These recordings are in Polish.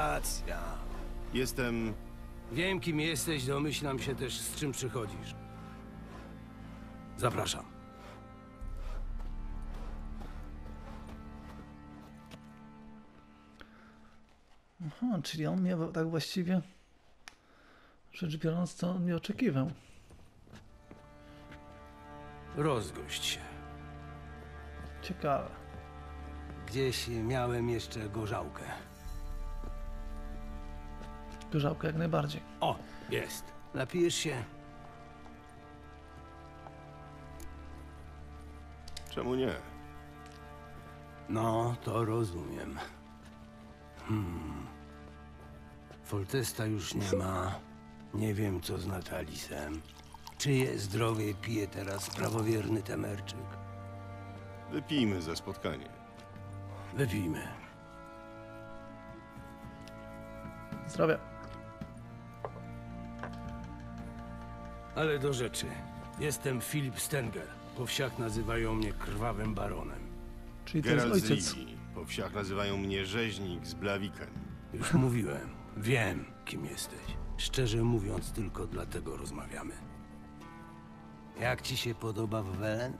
Racja. Jestem... Wiem, kim jesteś, domyślam się też, z czym przychodzisz. Zapraszam. Aha, czyli on mnie tak właściwie, rzecz biorąc, to on mnie oczekiwał. Rozgość się. Ciekawe. Gdzieś miałem jeszcze gorzałkę. Gorzałka jak najbardziej. O, jest. Napijesz się? Czemu nie? No, to rozumiem. Hmm. Foltesta już nie ma. Nie wiem, co z Natalisem. Czyje zdrowie pije teraz prawowierny temerczyk? Wypijmy za spotkanie. Wypijmy. Zdrowia. Ale do rzeczy. Jestem Filip Stenger. Po wsiach nazywają mnie Krwawym Baronem. Czyli to jest Geralt z ojciec. Rivii. Po wsiach nazywają mnie rzeźnik z Blaviken. Już mówiłem. Wiem, kim jesteś. Szczerze mówiąc, tylko dlatego rozmawiamy. Jak ci się podoba w Welen?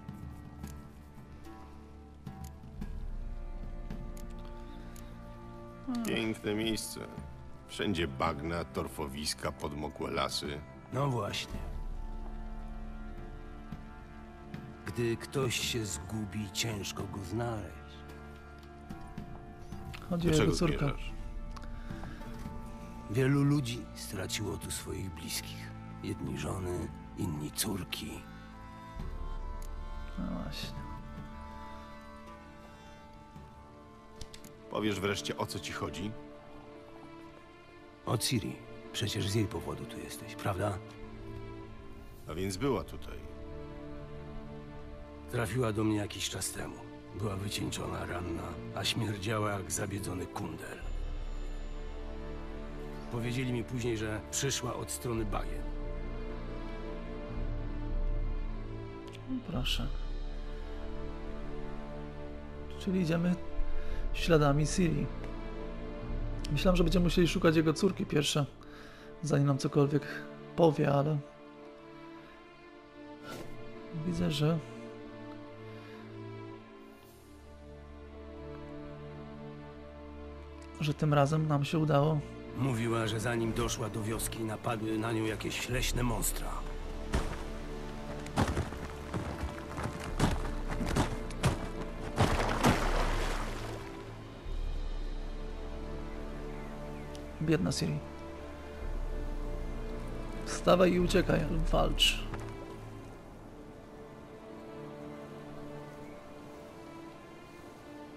Piękne miejsce. Wszędzie bagna, torfowiska, podmokłe lasy. No właśnie. Gdy ktoś się zgubi, ciężko go znaleźć. Chodzi o jego córkę. zmierzasz? Wielu ludzi straciło tu swoich bliskich. Jedni żony, inni córki. No właśnie. Powiesz wreszcie, o co ci chodzi? O Ciri. Przecież z jej powodu tu jesteś, prawda? A więc była tutaj. Trafiła do mnie jakiś czas temu. Była wycieńczona, ranna, a śmierdziała jak zabiedzony kundel. Powiedzieli mi później, że przyszła od strony bagien. Proszę. Czyli idziemy śladami Siri. Myślałem, że będziemy musieli szukać jego córki pierwsze, zanim nam cokolwiek powie, ale widzę, że że tym razem nam się udało. Mówiła, że zanim doszła do wioski, napadły na nią jakieś leśne monstra. Biedna Siri. Wstawaj i uciekaj, walcz.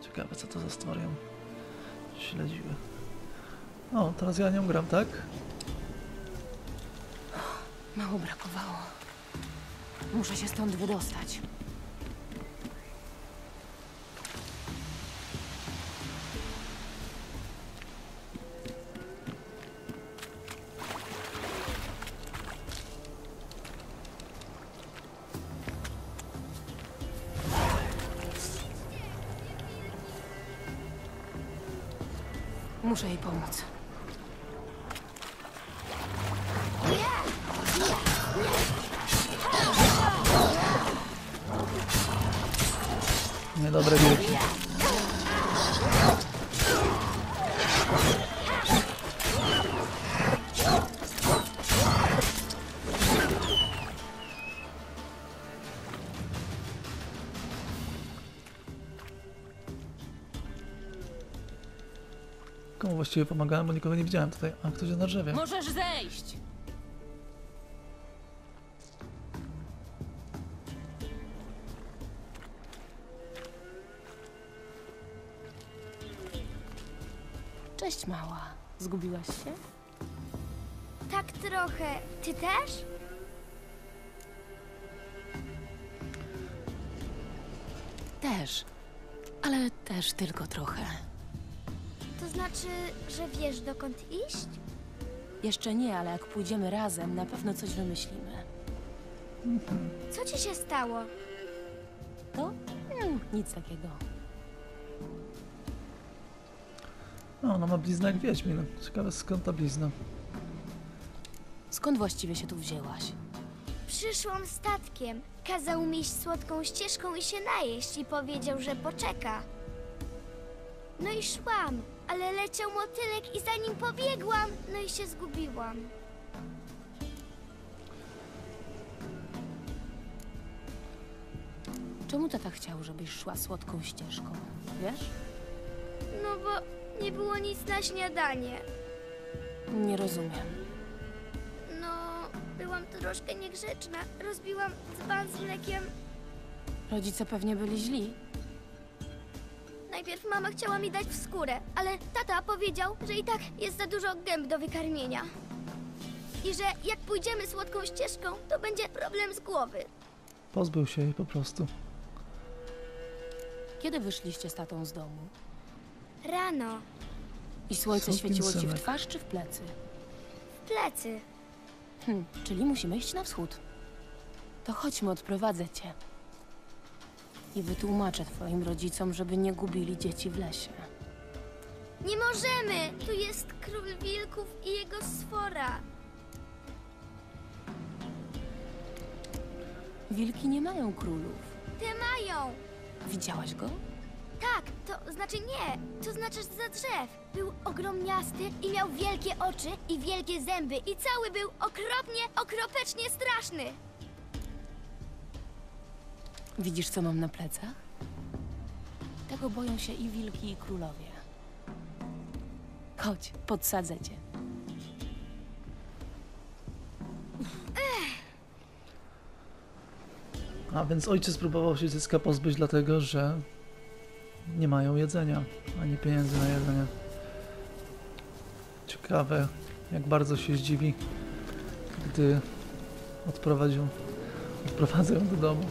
Ciekawe, co to za stwory ją śledziły. Teraz ja nią gram, tak? Mało brakowało. Muszę się stąd wydostać. Muszę jej pomóc. Niedobre wilki. Komu właściwie pomagałem, bo nikogo nie widziałem tutaj. A ktoś jest na drzewie. Możesz zejść! Cześć, mała. Zgubiłaś się? Tak trochę. Ty też? Też. Ale też tylko trochę. To znaczy, że wiesz dokąd iść? Jeszcze nie, ale jak pójdziemy razem, na pewno coś wymyślimy. Co ci się stało? To? Mm, nic takiego. No, ona ma bliznę jak Wiedźmin. Ciekawe skąd ta blizna. Skąd właściwie się tu wzięłaś? Przyszłam statkiem. Kazał mi iść słodką ścieżką i się najeść i powiedział, że poczeka. No i szłam, ale leciał motylek i za nim pobiegłam, no i się zgubiłam. Czemu tata chciał, żebyś szła słodką ścieżką? Wiesz? No bo nie było nic na śniadanie. Nie rozumiem. No, byłam troszkę niegrzeczna. Rozbiłam dzban z mlekiem. Rodzice pewnie byli źli. Najpierw mama chciała mi dać w skórę, ale tata powiedział, że i tak jest za dużo gęb do wykarmienia. I że jak pójdziemy słodką ścieżką, to będzie problem z głowy. Pozbył się jej po prostu. Kiedy wyszliście z tatą z domu? Rano, I słońce Sukin świeciło ci w synek. twarz czy w plecy? w plecy. Hm, czyli musimy iść na wschód. To chodźmy, odprowadzę cię. I wytłumaczę twoim rodzicom, żeby nie gubili dzieci w lesie. Nie możemy! Tu jest król wilków i jego sfora. Wilki nie mają królów. Te mają! Widziałaś go? Tak, to znaczy nie, to znaczy za drzew. Był ogromniasty i miał wielkie oczy i wielkie zęby i cały był okropnie, okropecznie straszny. Widzisz, co mam na plecach? Tego boją się i wilki, i królowie. Chodź, podsadzę cię. A więc ojciec próbował się dziecka pozbyć dlatego, że nie mają jedzenia, ani pieniędzy na jedzenie. Ciekawe, jak bardzo się zdziwi, gdy odprowadził, odprowadzę ją do domu.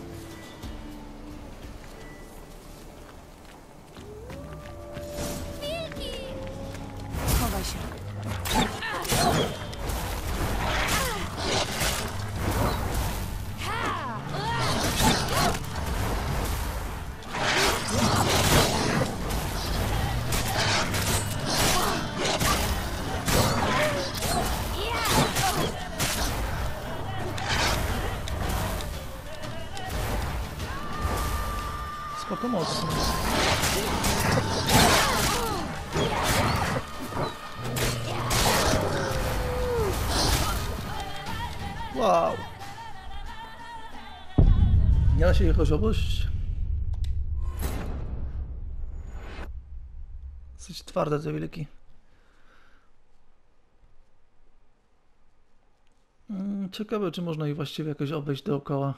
Spoko mocno. Wow. Nie da się jakoś obejść? Dosyć twarde te wilki. Mm, Ciekawe, czy można ich właściwie jakoś obejść dookoła.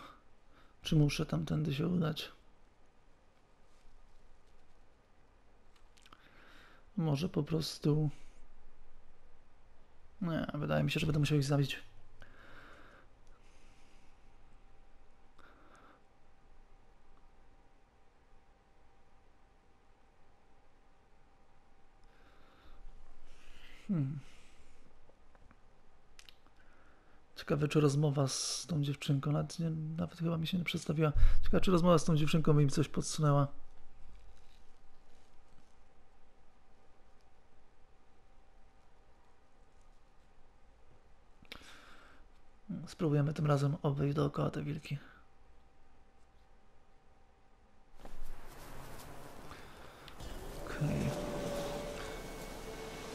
Czy muszę tamtędy się udać? Może po prostu. Nie, wydaje mi się, że będę musiał ich zabić. Hmm. Ciekawe, czy rozmowa z tą dziewczynką, nawet, nie, nawet chyba mi się nie przedstawiła. Ciekawe, czy rozmowa z tą dziewczynką mi coś podsunęła. Spróbujemy tym razem obejść dookoła te wilki. Okej.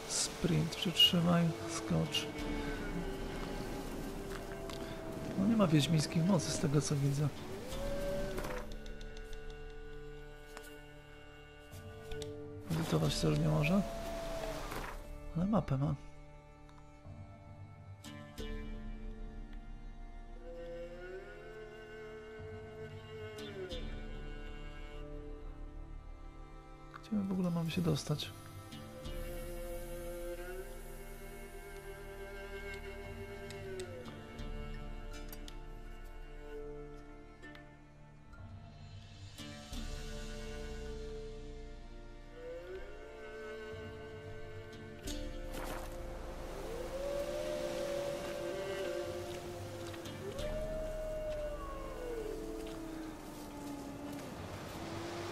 Sprint przytrzymaj, skocz. No nie ma wiedźmińskich mocy z tego co widzę. Edytować też nie może. Ale mapę ma. Gdzie my w ogóle mamy się dostać?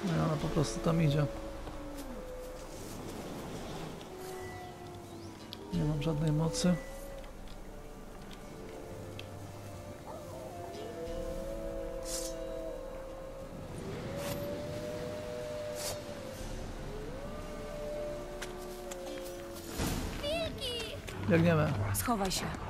No, ona po prostu tam idzie. Mam żadnej mocy. Biegniemy. Schowaj się.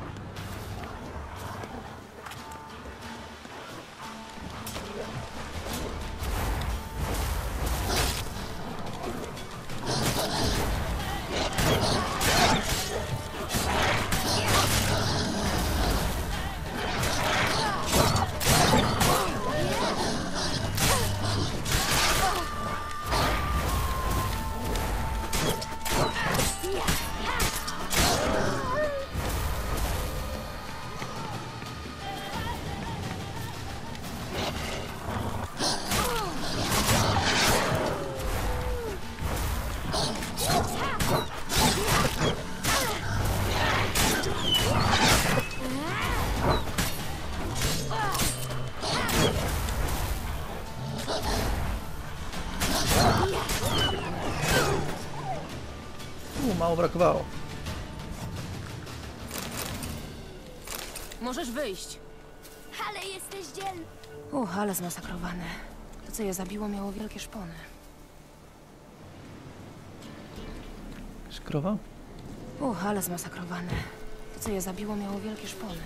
Mało brakowało. Możesz wyjść. Ale jesteś dzielny. Uch, ale zmasakrowane. To, co je zabiło, miało wielkie szpony. Jakaś krowa? Uch, ale zmasakrowane. To, co je zabiło, miało wielkie szpony.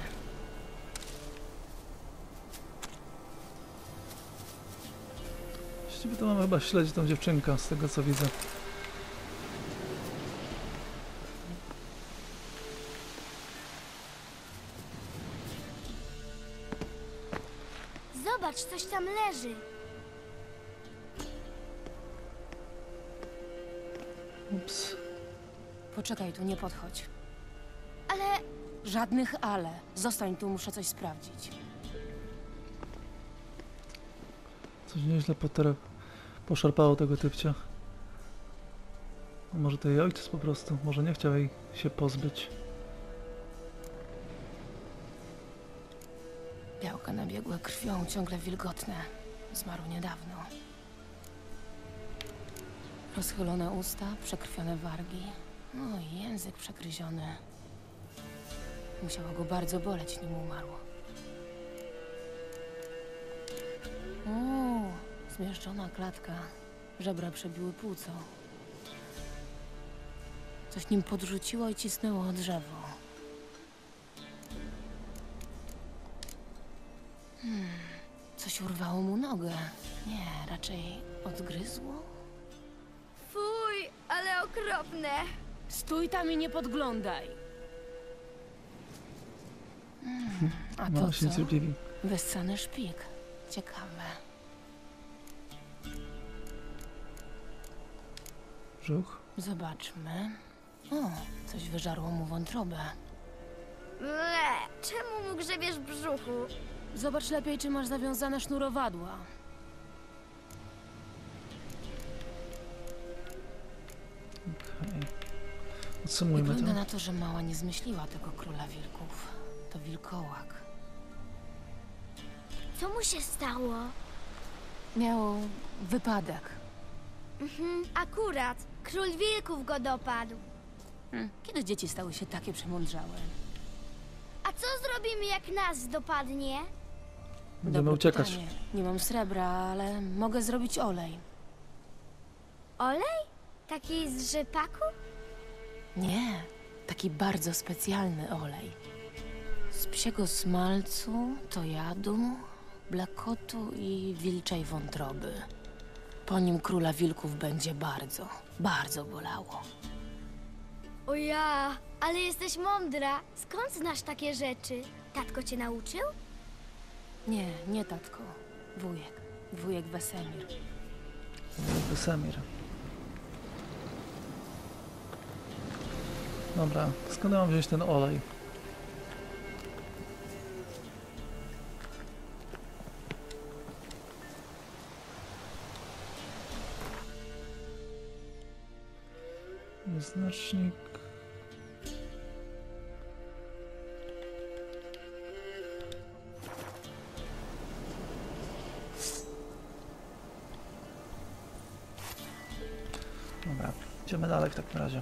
Właściwie to mamy chyba śledzić tą dziewczynkę, z tego co widzę. Zobacz, coś tam leży. Ups. Poczekaj tu, nie podchodź. Ale Żadnych ale. Zostań tu, muszę coś sprawdzić. Coś nieźle potera... poszarpało tego typcia. A może to jej ojciec po prostu, może nie chciał jej się pozbyć. Białka nabiegłe krwią, ciągle wilgotne. Zmarł niedawno. Rozchylone usta, przekrwione wargi. No i język przegryziony. Musiało go bardzo boleć, nim umarł. O, zmieszczona klatka. Żebra przebiły płuco. Coś nim podrzuciło i cisnęło o drzewo. Coś urwało mu nogę. Nie, raczej odgryzło. fuj, ale okropne. Stój tam i nie podglądaj. Mm, a to No, się co? cierpliwi. Wyssany szpik. Ciekawe. Brzuch. Zobaczmy. O, coś wyżarło mu wątrobę. Ble, czemu mu grzebiesz w brzuchu? Zobacz lepiej, czy masz zawiązane sznurowadła. Okej. Odsumujmy Wygląda to. na to, że mała nie zmyśliła tego króla wilków. To wilkołak. Co mu się stało? Miał wypadek. Mhm, akurat. Król wilków go dopadł. Hm, Kiedy dzieci stały się takie przemądrzałe? A co zrobimy, jak nas dopadnie? Będziemy Dobre uciekać. pytanie. Nie mam srebra, ale mogę zrobić olej. Olej? Taki z rzepaku? Nie, taki bardzo specjalny olej. Z psiego smalcu, tojadu, blakotu i wilczej wątroby. Po nim króla wilków będzie bardzo, bardzo bolało. O ja, ale jesteś mądra. Skąd znasz takie rzeczy? Tatko cię nauczył? Nie, nie tatko. Wujek. Wujek Wesemir. Wesemir. Dobra, skąd mam wziąć ten olej? Znacznik. Dalej w takim razie.